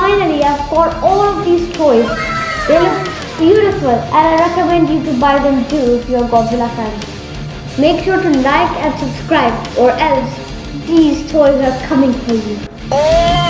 Finally, I've got all of these toys. They look beautiful and I recommend you to buy them too if you're Godzilla fan. Make sure to like and subscribe or else these toys are coming for you.